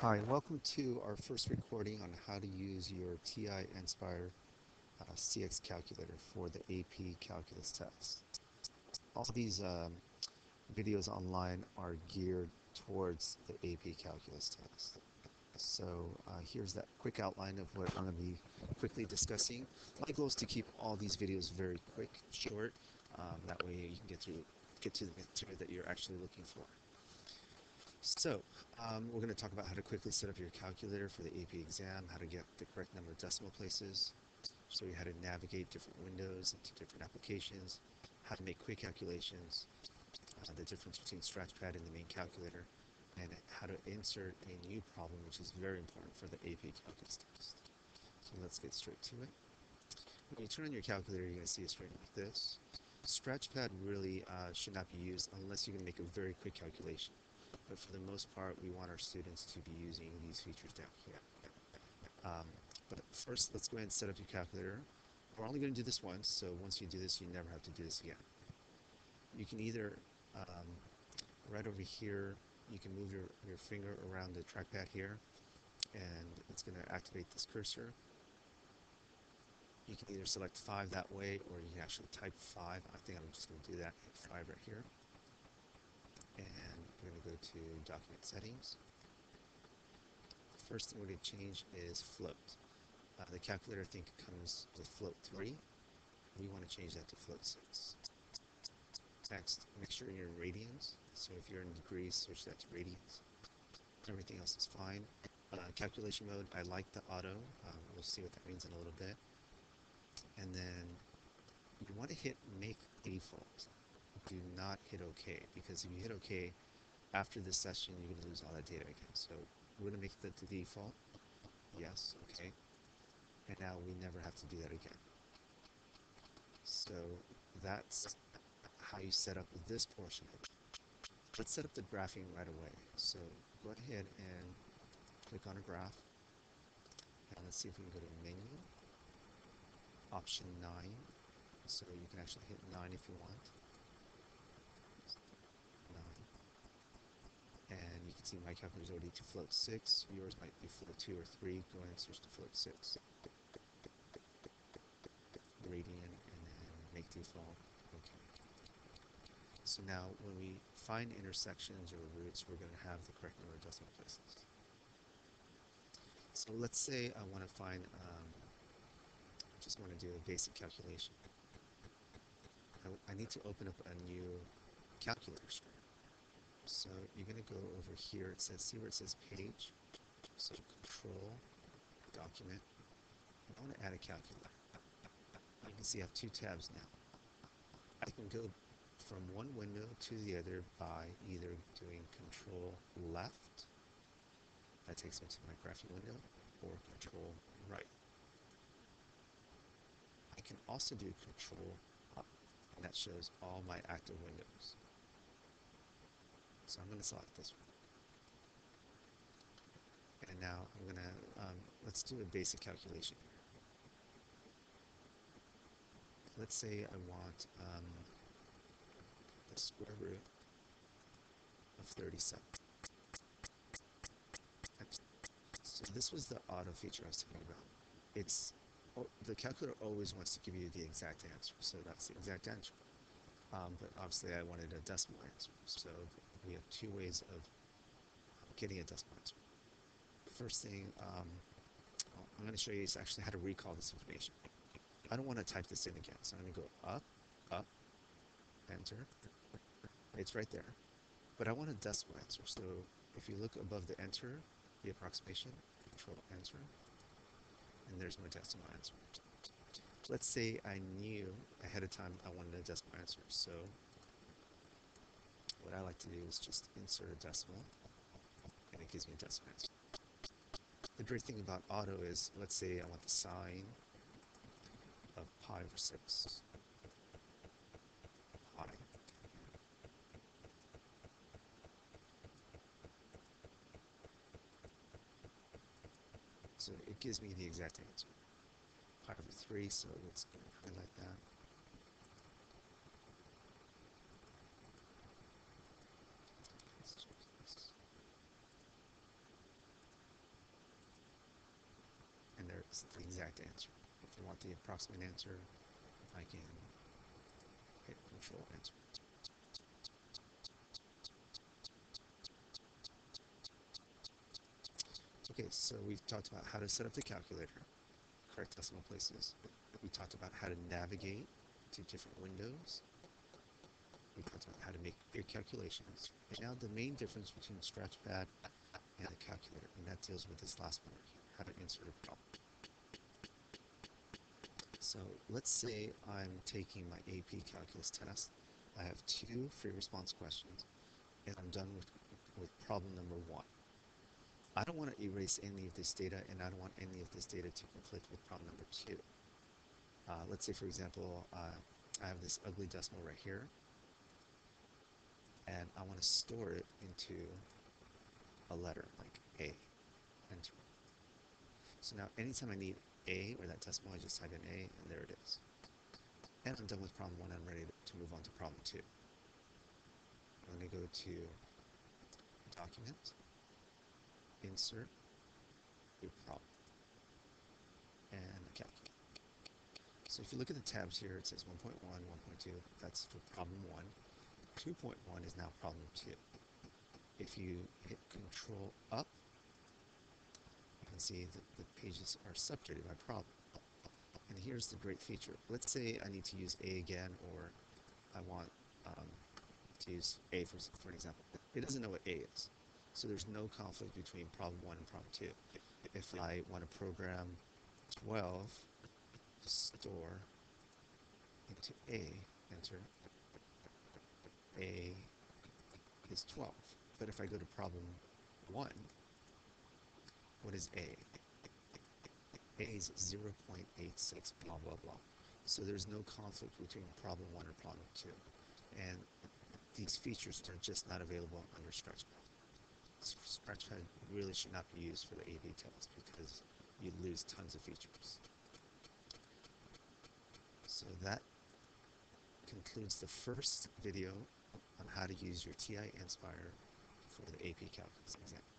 Hi, welcome to our first recording on how to use your TI Nspire uh, CX calculator for the AP calculus test. All these um, videos online are geared towards the AP calculus test. So uh, here's that quick outline of what I'm going to be quickly discussing. My goal is to keep all these videos very quick, short. Um, that way you can get through, get to the material that you're actually looking for. So, um, we're going to talk about how to quickly set up your calculator for the AP exam, how to get the correct number of decimal places, show you how to navigate different windows into different applications, how to make quick calculations, uh, the difference between Scratchpad and the main calculator, and how to insert a new problem, which is very important for the AP calculus test. So let's get straight to it. When you turn on your calculator, you're going to see a screen like this. Scratchpad really uh, should not be used unless you're going to make a very quick calculation but for the most part, we want our students to be using these features down here. Um, but first, let's go ahead and set up your calculator. We're only going to do this once, so once you do this, you never have to do this again. You can either, um, right over here, you can move your, your finger around the trackpad here, and it's going to activate this cursor. You can either select 5 that way, or you can actually type 5. I think I'm just going to do that, 5 right here. And we're going to go to document settings. First thing we're going to change is float. Uh, the calculator I think comes with float 3. We want to change that to float 6. Next, make sure you're in radians. So if you're in degrees, switch that to radians. Everything else is fine. Uh, calculation mode, I like the auto. Um, we'll see what that means in a little bit. And then you want to hit make default. Do not hit OK because if you hit OK, after this session, you're going to lose all that data again. So we're going to make that the default. Yes, okay. And now we never have to do that again. So that's how you set up this portion. Let's set up the graphing right away. So go ahead and click on a graph. And let's see if we can go to menu, option 9. So you can actually hit 9 if you want. and you can see my calculator is already to float 6. Yours might be float 2 or 3. Go and to float 6. Radian and then make default. Okay. So now when we find intersections or roots, we're going to have the correct number of decimal places. So let's say I want to find, um, just want to do a basic calculation. I, I need to open up a new calculator screen. So you're going to go over here. It says, see where it says page? So control, document. I want to add a calculator. You can see I have two tabs now. I can go from one window to the other by either doing control left. That takes me to my graphing window or control right. I can also do control up and that shows all my active windows. So I'm going to select this one. And now I'm going to, um, let's do a basic calculation here. Let's say I want um, the square root of 37. So this was the auto feature I was talking about. It's oh, the calculator always wants to give you the exact answer, so that's the exact answer. Um, but obviously I wanted a decimal answer, so we have two ways of getting a decimal answer. First thing, um, I'm going to show you is actually how to recall this information. I don't want to type this in again, so I'm going to go up, up, enter. It's right there. But I want a decimal answer, so if you look above the enter, the approximation, control enter, and there's my decimal answer. Let's say I knew ahead of time I wanted a decimal answer, so what I like to do is just insert a decimal, and it gives me a decimal answer. The great thing about auto is, let's say I want the sine of pi over 6. Pi. So it gives me the exact answer. Pi over 3, so let's highlight that. The exact answer. If you want the approximate answer, I can hit Control answer. Okay, so we've talked about how to set up the calculator, correct decimal places. We talked about how to navigate to different windows. We talked about how to make your calculations. And now the main difference between Scratchpad and the calculator, and that deals with this last one how to insert a problem. So let's say I'm taking my AP Calculus test. I have two free response questions, and I'm done with, with problem number one. I don't want to erase any of this data, and I don't want any of this data to conflict with problem number two. Uh, let's say, for example, uh, I have this ugly decimal right here, and I want to store it into a letter like A. Enter. So now, anytime I need A or that decimal, I just type in A, and there it is. And I'm done with problem one. I'm ready to move on to problem two. I'm going to go to Document, Insert, New Problem, and Calculate. So if you look at the tabs here, it says 1.1, 1.2. That's for problem one. 2.1 is now problem two. If you hit Control Up, see that the pages are separated by problem. And here's the great feature. Let's say I need to use A again, or I want um, to use A for, for an example. It doesn't know what A is. So there's no conflict between problem 1 and problem 2. If I want to program 12 store into A, enter, A is 12. But if I go to problem 1, what is A? A is 0.86, blah, blah, blah. So there's no conflict between problem 1 and problem 2. And these features are just not available under Scratchpad. Scratchpad really should not be used for the AP test because you lose tons of features. So that concludes the first video on how to use your TI Nspire for the AP Calculus exam.